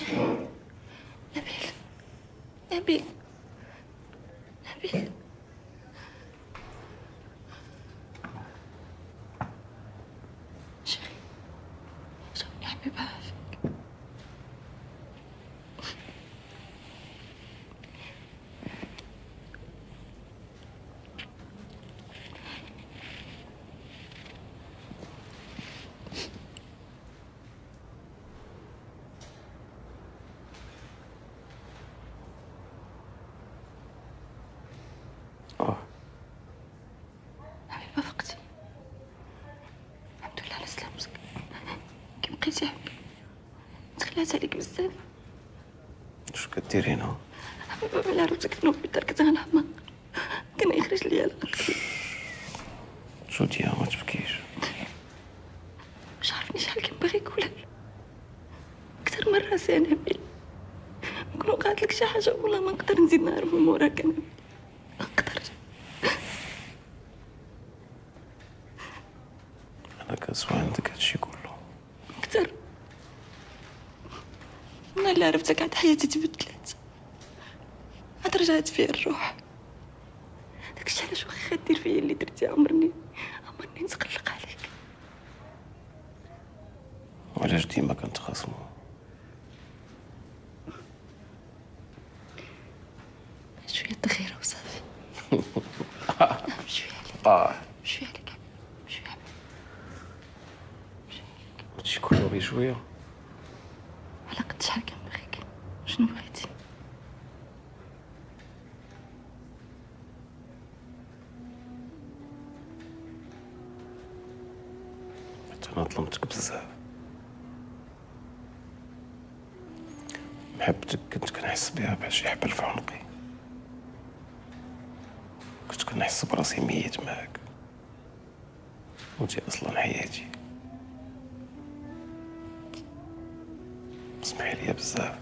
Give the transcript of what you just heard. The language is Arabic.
نبيل نبيل. نبيل. حبيبة فقتي الحمد لله على سلامتك كي بقيتي حبيبي تخلعت عليك بزاف. شو كديري هنا؟ حبيبة بلا عرفتك في الدار كنت غنحماق كان يخرج ليا الأرض. شو ديا؟ ما تبكيش. مش عارفني شحال كنبغيك ولا أكثر من راسي أنا نبيل نكون وقعت لك شي حاجة والله ما نقدر نزيد نعرف من موراك أنا ما أنا كنسمع عندك هادشي كله. أكثر. أنا اللي عرفتك عاد حياتي تبدلت. عاد رجعت فيا الروح داكشي علاش واخا دير فيا اللي درتي عمرني عمرني نتقلق عليك. وعلاش ديما كنتخاصمو؟ شوية تغيير وصافي شوية عليك. آه. شوية عليك شوية عليك هادشي كله غير شوية على قد شحال كنبغيك شنو بغيتي؟ أنا ظلمتك بزاف. محبتك كنت كنحس بها بحال شي حبل في عنقي كنت كنحس براسي ميت معاك. وانتي أصلا حياتي. Smelly observe.